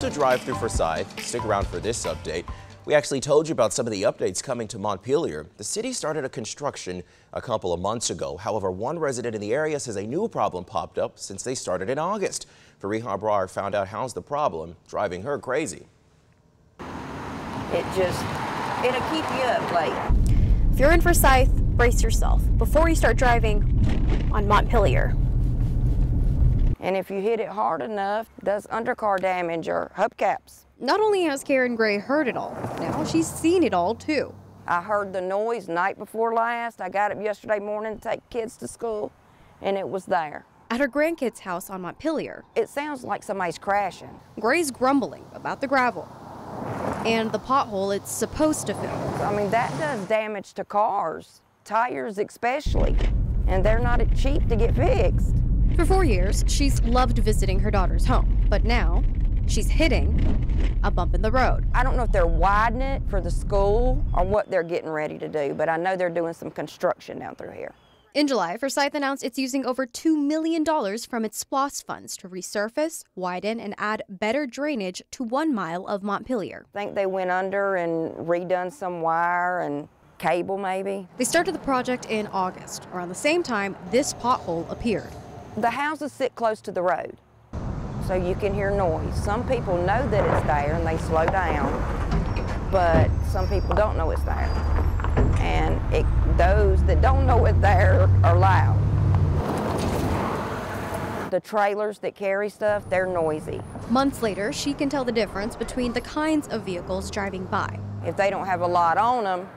To drive through Forsyth, stick around for this update. We actually told you about some of the updates coming to Montpelier. The city started a construction a couple of months ago. However, one resident in the area says a new problem popped up since they started in August. Fariha Brar found out how's the problem driving her crazy. It just, it'll keep you up late. If you're in Forsyth, brace yourself before you start driving on Montpelier. And if you hit it hard enough, does undercar damage or hubcaps. Not only has Karen Gray heard it all, now she's seen it all too. I heard the noise night before last. I got up yesterday morning to take kids to school, and it was there. At her grandkids' house on Montpelier, It sounds like somebody's crashing. Gray's grumbling about the gravel and the pothole it's supposed to fill. I mean, that does damage to cars, tires especially, and they're not cheap to get fixed. For four years, she's loved visiting her daughter's home, but now she's hitting a bump in the road. I don't know if they're widening it for the school or what they're getting ready to do, but I know they're doing some construction down through here. In July, Forsyth announced it's using over $2 million from its SPLOST funds to resurface, widen, and add better drainage to one mile of Montpelier. I think they went under and redone some wire and cable maybe. They started the project in August. Around the same time, this pothole appeared. The houses sit close to the road, so you can hear noise. Some people know that it's there and they slow down, but some people don't know it's there. And it, those that don't know it's there are loud. The trailers that carry stuff, they're noisy. Months later, she can tell the difference between the kinds of vehicles driving by. If they don't have a lot on them,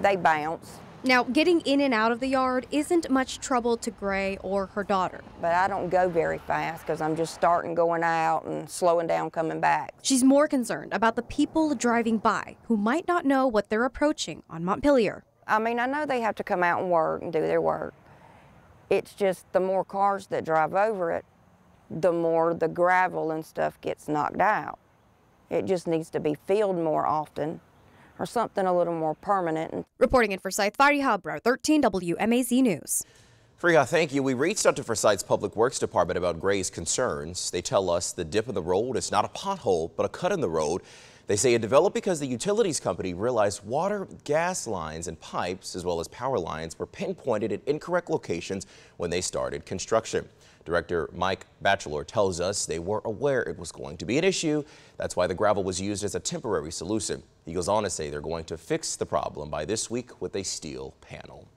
they bounce. Now, getting in and out of the yard isn't much trouble to Gray or her daughter. But I don't go very fast because I'm just starting going out and slowing down coming back. She's more concerned about the people driving by who might not know what they're approaching on Montpelier. I mean, I know they have to come out and work and do their work. It's just the more cars that drive over it, the more the gravel and stuff gets knocked out. It just needs to be filled more often or something a little more permanent. Reporting in Forsyth, Fariha Brar, 13 WMAZ News. Fariha, thank you. We reached out to Forsyth's Public Works Department about Gray's concerns. They tell us the dip in the road is not a pothole, but a cut in the road. They say it developed because the utilities company realized water, gas lines, and pipes, as well as power lines, were pinpointed at incorrect locations when they started construction. Director Mike Batchelor tells us they were aware it was going to be an issue. That's why the gravel was used as a temporary solution. He goes on to say they're going to fix the problem by this week with a steel panel.